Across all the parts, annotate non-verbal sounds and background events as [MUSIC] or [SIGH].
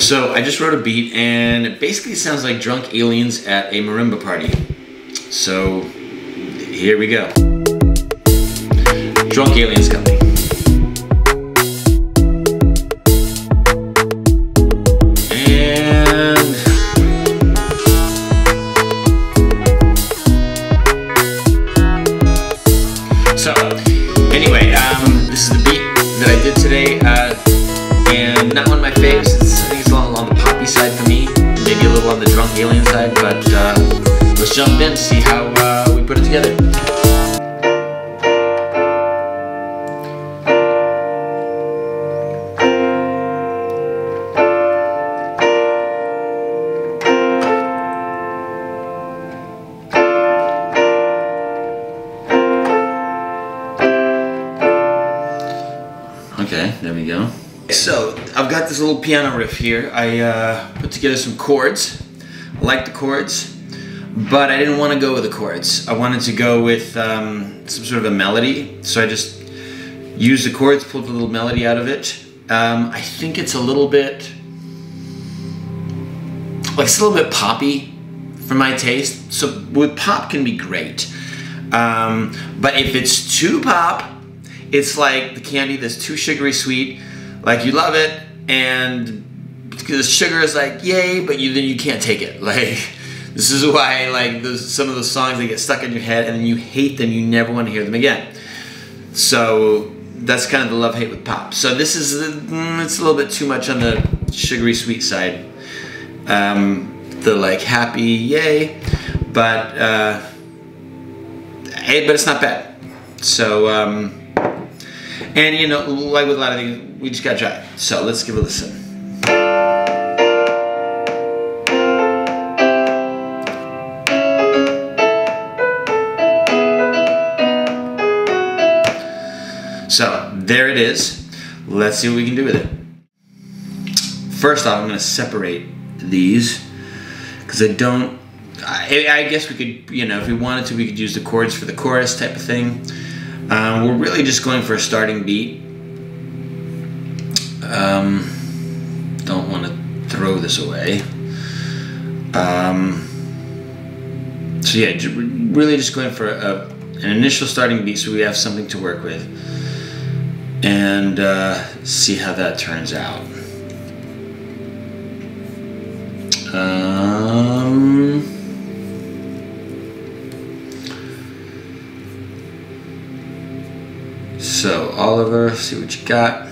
So I just wrote a beat and it basically sounds like drunk aliens at a marimba party. So here we go. Drunk Aliens Company. Riff here. I uh, put together some chords. I like the chords, but I didn't want to go with the chords. I wanted to go with um, some sort of a melody. So I just used the chords, pulled a little melody out of it. Um, I think it's a little bit, like it's a little bit poppy for my taste. So with pop can be great. Um, but if it's too pop, it's like the candy that's too sugary sweet. Like you love it, and because sugar is like yay, but you then you can't take it. [LAUGHS] Like this is why like those, some of those songs they get stuck in your head, and then you hate them. You never want to hear them again. So that's kind of the love hate with pop. So this is mm, it's a little bit too much on the sugary sweet side. Um, the like happy yay, but uh, hey, but it's not bad. So. Um, and you know, like with a lot of things, we just gotta try it. So let's give it a listen. So there it is. Let's see what we can do with it. First off, I'm gonna separate these because I don't. I, I guess we could, you know, if we wanted to, we could use the chords for the chorus type of thing. Um, we're really just going for a starting beat. Um, don't want to throw this away. Um, so yeah, really just going for a, an initial starting beat so we have something to work with and uh, see how that turns out. Um, So, Oliver, see what you got.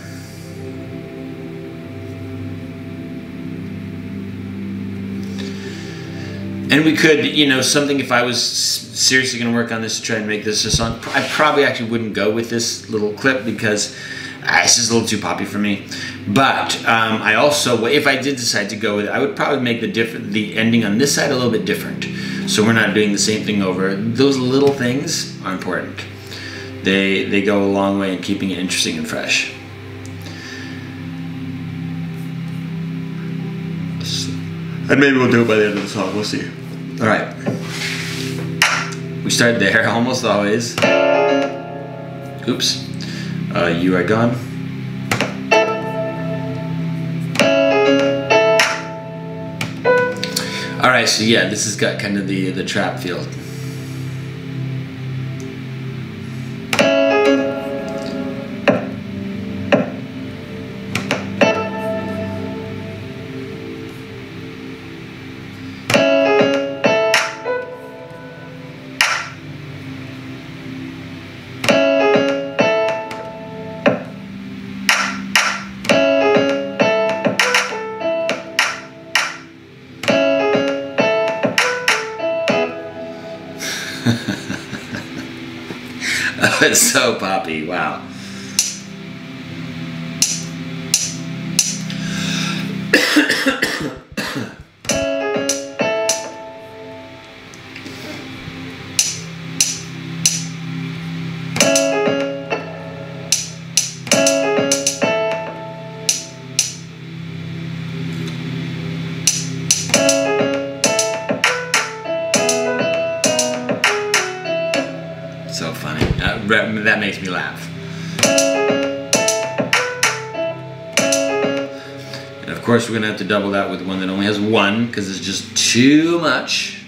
And we could, you know, something if I was seriously going to work on this to try and make this a song, I probably actually wouldn't go with this little clip because ah, it's just a little too poppy for me. But um, I also, if I did decide to go with it, I would probably make the different, the ending on this side a little bit different. So we're not doing the same thing over. Those little things are important they they go a long way in keeping it interesting and fresh. And maybe we'll do it by the end of the song. We'll see. All right. We start there [LAUGHS] almost always. Oops. Uh, you are gone. All right. So yeah, this has got kind of the the trap feel. [LAUGHS] it's so poppy. Wow. And of course, we're gonna have to double that with one that only has one because it's just too much.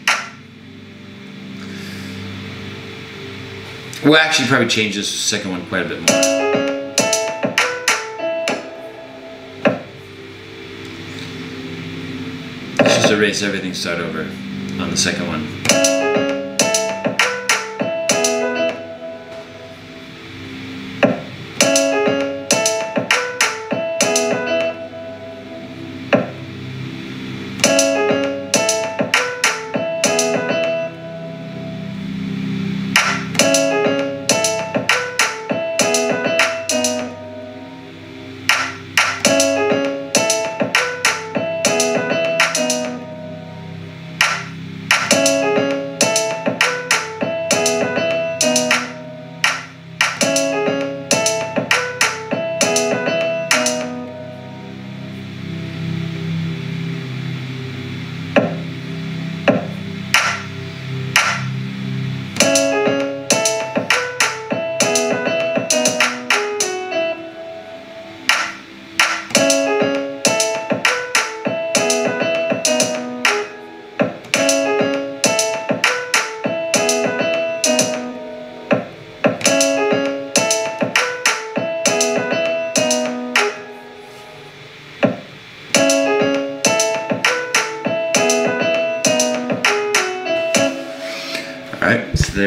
We'll actually probably change this second one quite a bit more. Let's just erase everything, start over on the second one.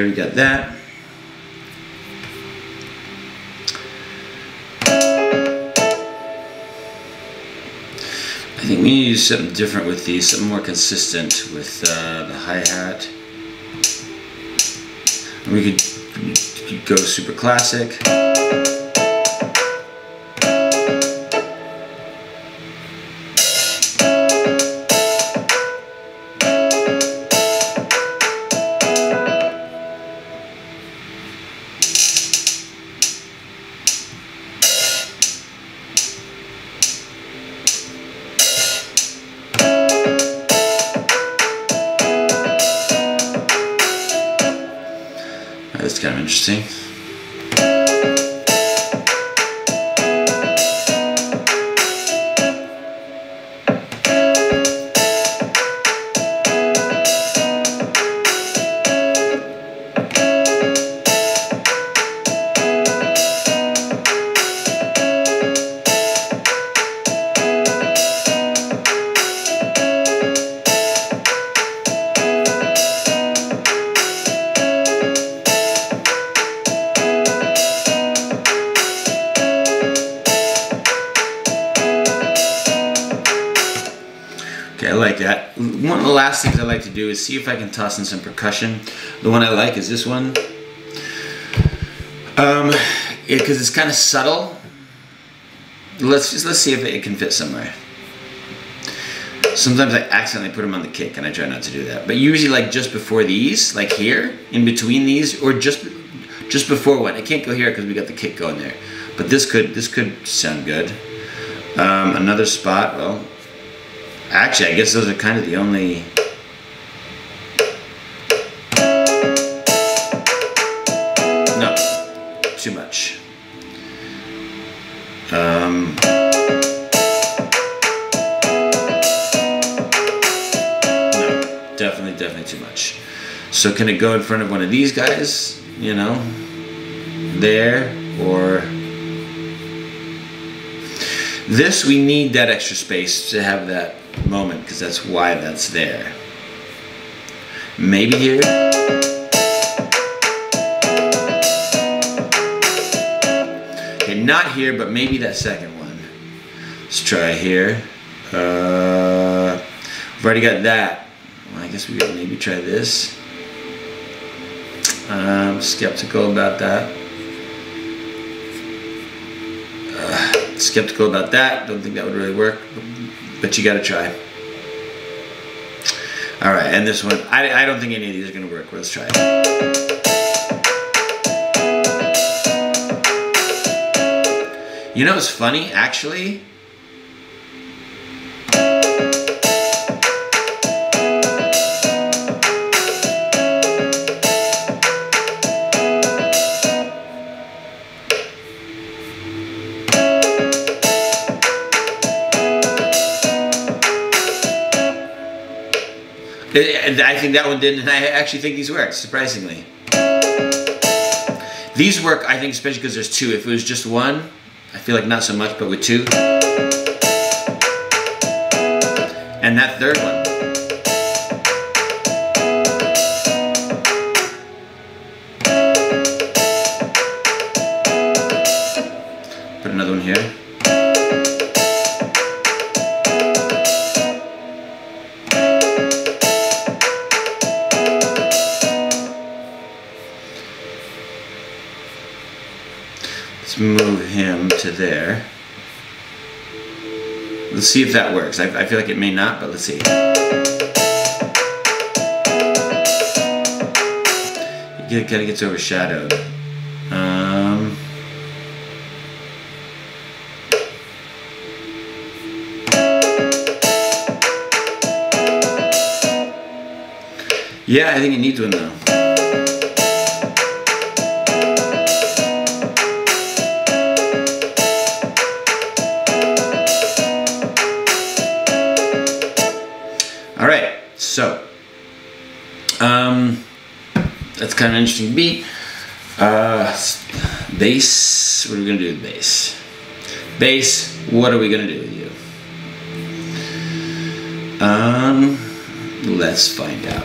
There we got that. I think we need to do something different with these, something more consistent with uh, the hi-hat. We could, could go super classic. I like that. One of the last things I like to do is see if I can toss in some percussion. The one I like is this one. Um, because it's kind of subtle. Let's just let's see if it can fit somewhere. Sometimes I accidentally put them on the kick, and I try not to do that. But usually, like just before these, like here, in between these, or just just before one. I can't go here because we got the kick going there. But this could this could sound good. Um, another spot. Well, Actually, I guess those are kind of the only... No, too much. Um... No, definitely, definitely too much. So can it go in front of one of these guys? You know? There, or... This, we need that extra space to have that moment because that's why that's there. Maybe here. Okay, not here, but maybe that second one. Let's try here. Uh, we've already got that. Well, I guess we could maybe try this. I'm skeptical about that. Uh, skeptical about that. Don't think that would really work but you got to try. All right, and this one, I, I don't think any of these are going to work. Let's try it. You know, it's funny, actually. And I think that one didn't, and I actually think these work, surprisingly. These work, I think, especially because there's two. If it was just one, I feel like not so much, but with two. And that third one. See if that works. I, I feel like it may not, but let's see. It kind of gets overshadowed. Um, yeah, I think it needs one though. Kind of interesting beat. Uh, bass, what are we gonna do with bass? Bass, what are we gonna do with you? Um, let's find out.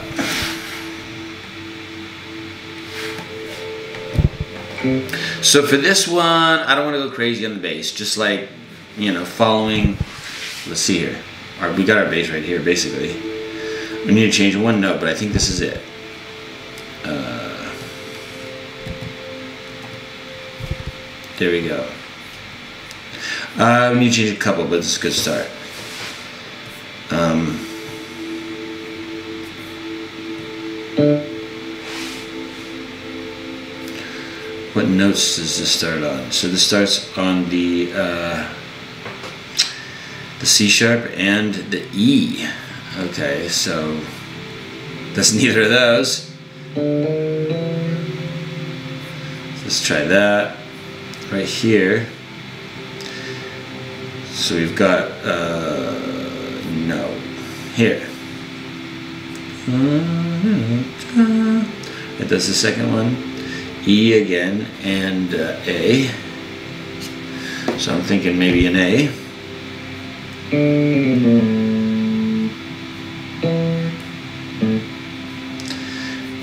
So for this one, I don't want to go crazy on the bass. Just like, you know, following. Let's see here. We got our bass right here, basically. We need to change one note, but I think this is it. There we go. Need to change a couple, but it's a good start. Um, what notes does this start on? So this starts on the uh, the C sharp and the E. Okay, so that's [LAUGHS] neither of those. Let's try that right here. So we've got uh, no here. And that's the second one. E again and uh, A. So I'm thinking maybe an A.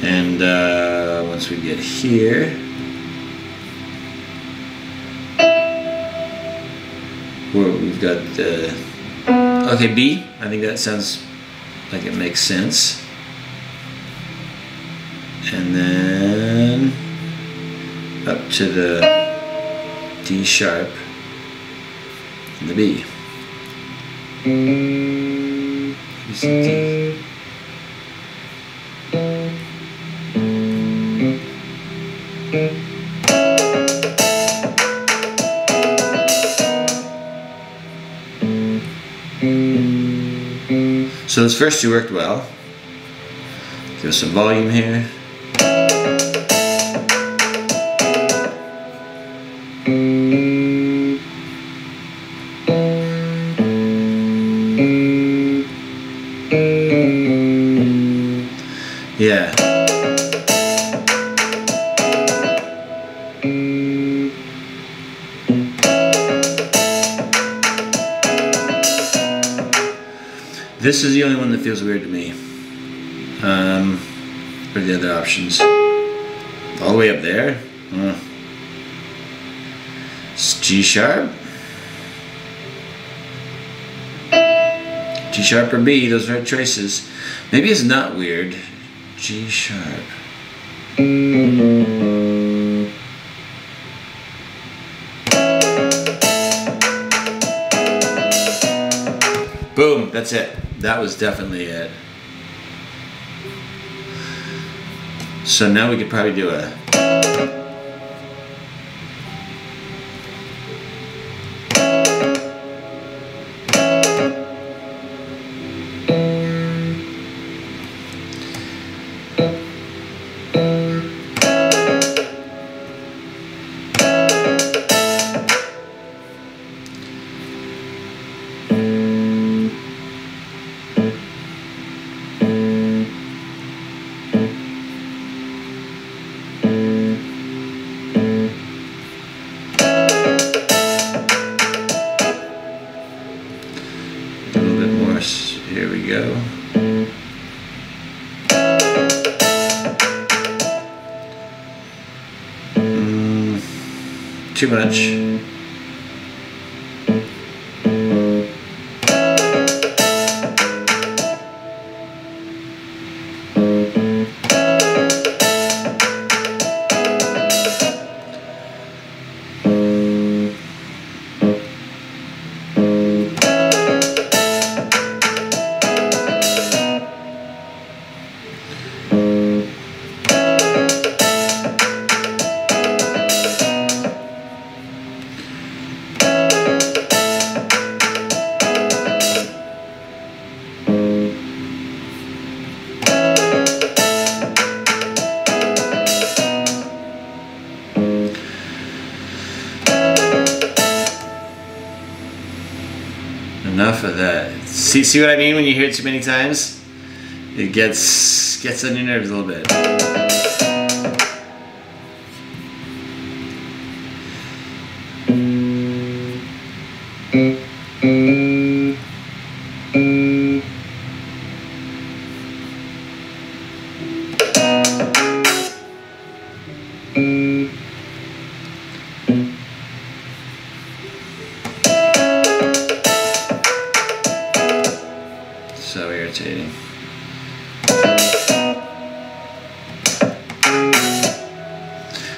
And uh, once we get here, where we've got the okay B. I think that sounds like it makes sense. And then up to the D sharp and the B. So those first two worked well. Give us some volume here. This is the only one that feels weird to me. Um, what are the other options? All the way up there? Uh, G sharp. G sharp or B, those are choices. Maybe it's not weird. G sharp. That's it. That was definitely it. So now we could probably do a too much. See, see what I mean when you hear it too many times? It gets gets on your nerves a little bit.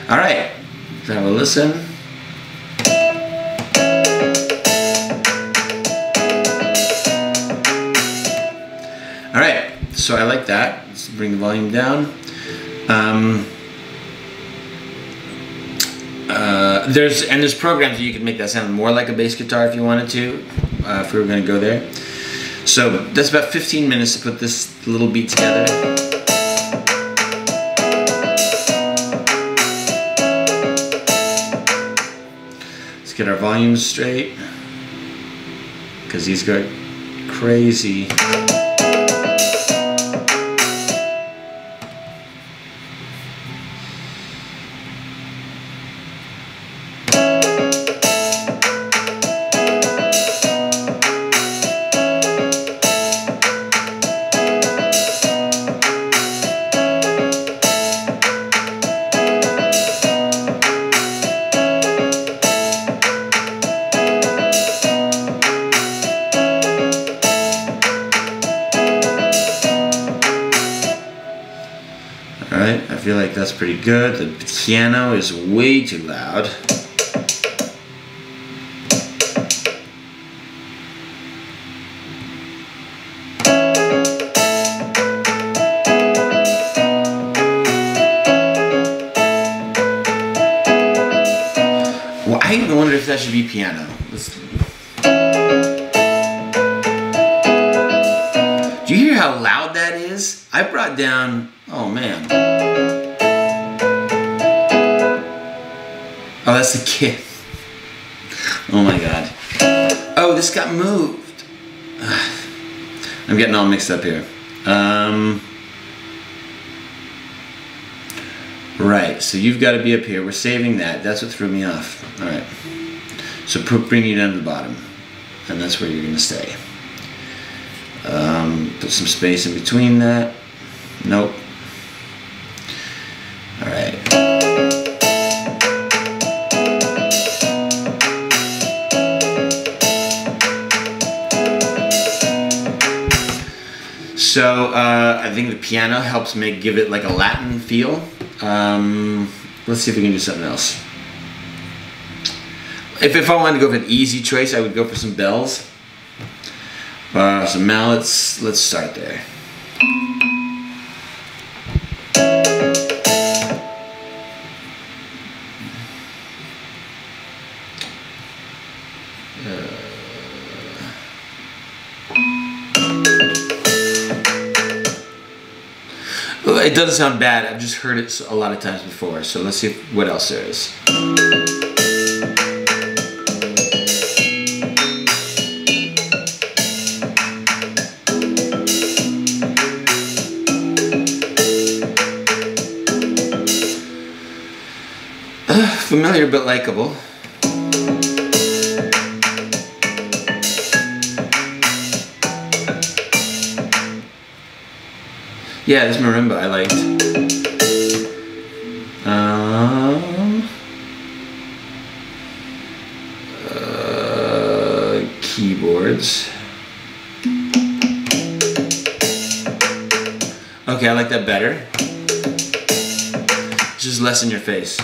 All right, let's have a listen. All right, so I like that. Let's bring the volume down. Um, uh, there's and there's programs that you can make that sound more like a bass guitar if you wanted to. Uh, if we were going to go there. So that's about 15 minutes to put this little beat together. Get our volumes straight because he's got crazy. That's pretty good. The piano is way too loud. Getting all mixed up here. Um, right, so you've got to be up here. We're saving that. That's what threw me off. All right. So bring you down to the bottom. And that's where you're going to stay. Um, put some space in between that. Nope. So uh, I think the piano helps make give it like a Latin feel. Um, let's see if we can do something else. If, if I wanted to go for an easy choice, I would go for some bells. Uh, some mallets. Let's start there. Doesn't sound bad. I've just heard it a lot of times before. So let's see what else there is. Uh, familiar but likable. Yeah, this marimba I liked. Um, uh, keyboards. Okay, I like that better. Just less in your face.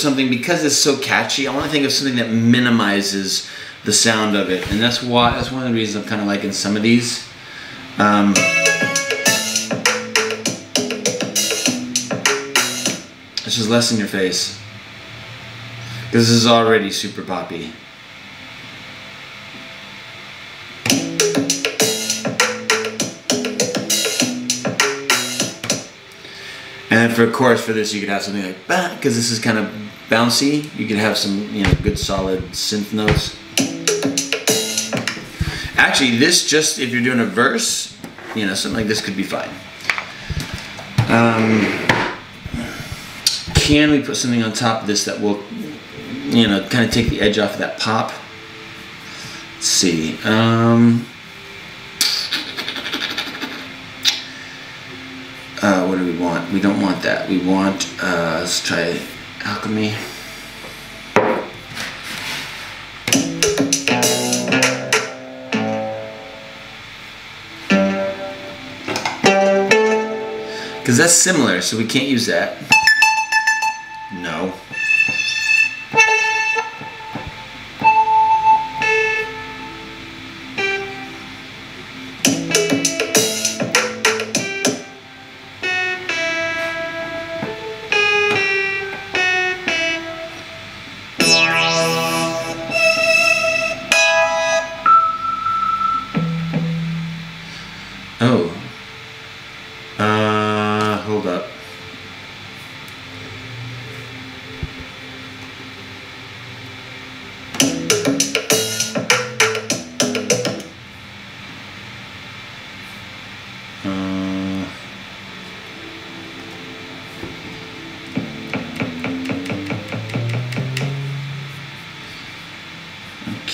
Something because it's so catchy. I want to think of something that minimizes the sound of it, and that's why that's one of the reasons I'm kind of liking some of these. Um, it's just less in your face because this is already super poppy. Then for a chorus for this, you could have something like bah, because this is kind of bouncy. You could have some, you know, good solid synth notes. Actually, this just if you're doing a verse, you know, something like this could be fine. Um, can we put something on top of this that will, you know, kind of take the edge off of that pop? Let's see. Um, Uh, what do we want? We don't want that. We want, uh, let's try alchemy. Because that's similar, so we can't use that. No.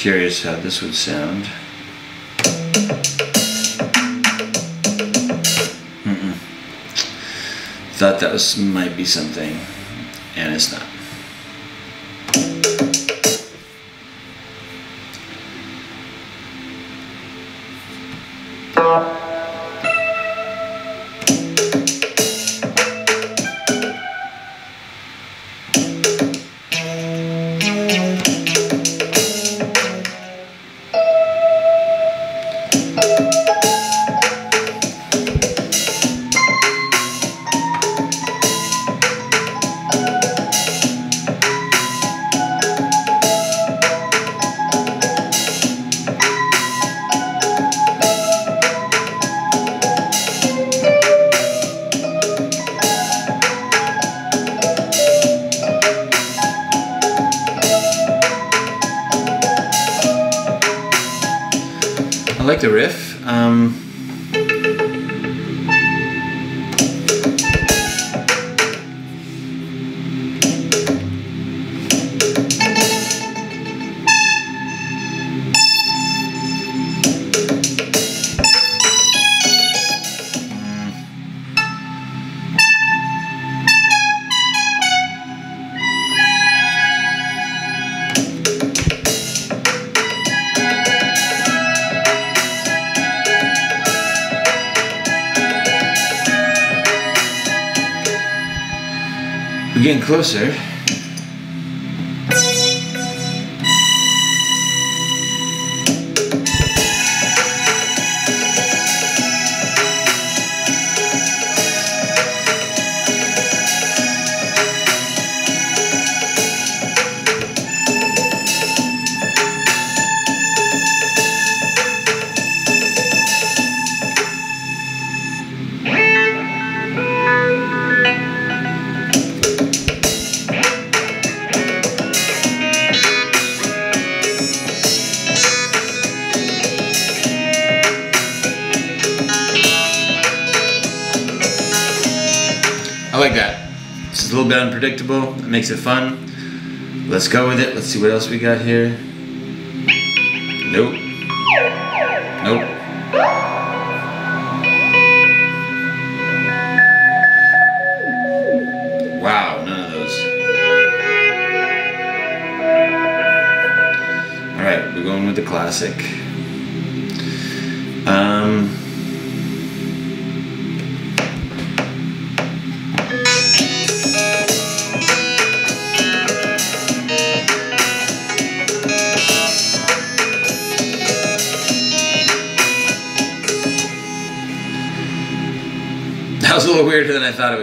Curious how this would sound. Thought that was might be something, and it's not. Closer. Little bit unpredictable. It makes it fun. Let's go with it. Let's see what else we got here. Nope. Nope.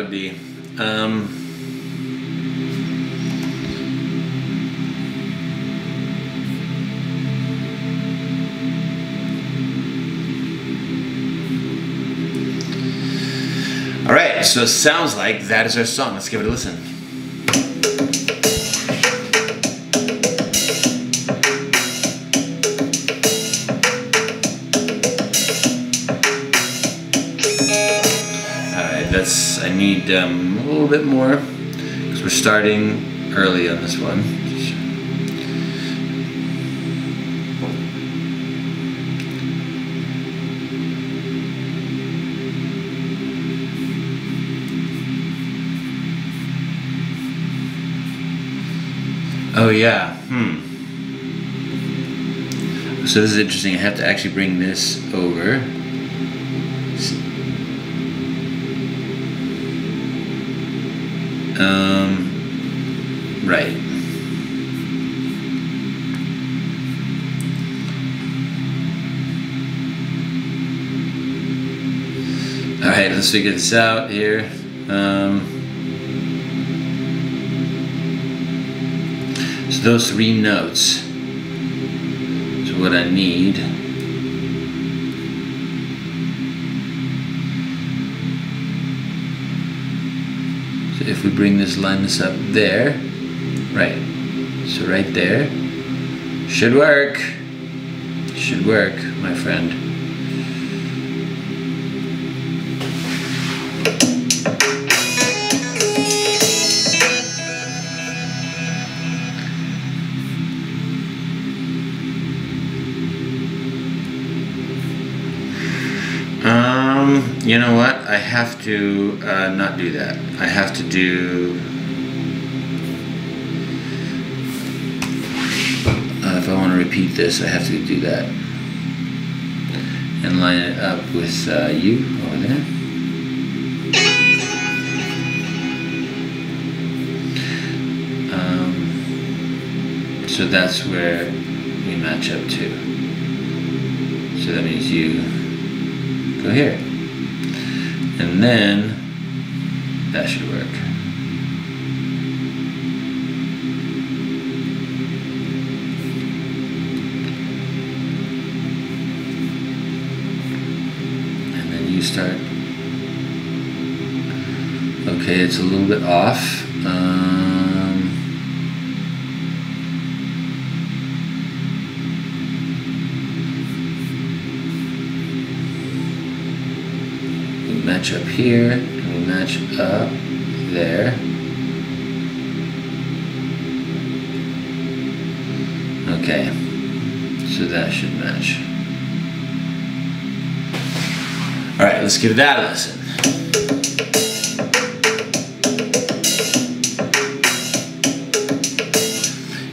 Would be. Um, all right, so it sounds like that is our song. Let's give it a listen. Um, a little bit more because we're starting early on this one. Oh yeah, hmm. So this is interesting. I have to actually bring this over. Um, right. All right, let's figure this out here. Um, so those three notes is what I need. If we bring this lens up there, right, so right there, should work, should work, my friend. You know what? I have to uh, not do that. I have to do. Uh, if I want to repeat this, I have to do that and line it up with uh, you over there. Um, so that's where we match up to. So that means you go here. And then that should work. And then you start. Okay, it's a little bit off. Um, match up here, and we match up there. Okay, so that should match. All right, let's give that a listen.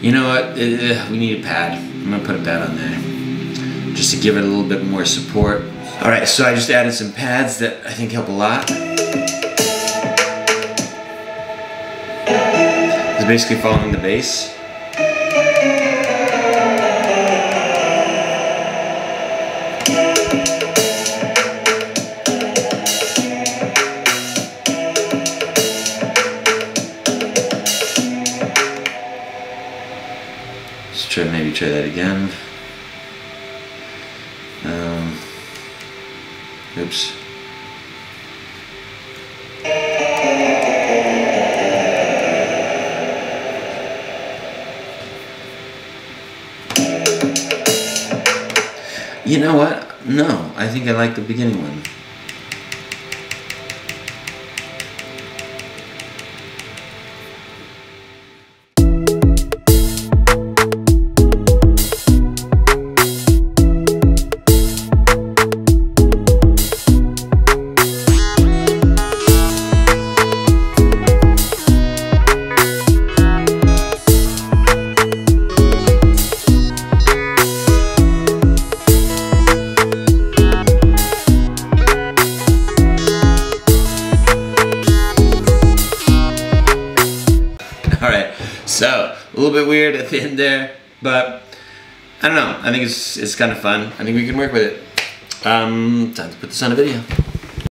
You know what? Uh, we need a pad. I'm gonna put a pad on there just to give it a little bit more support. All right, so I just added some pads that I think help a lot. It's basically following the bass. Let's try maybe try that again. You know what? No, I think I like the beginning one. It's kind of fun. I think we can work with it. Um, time to put this on a video.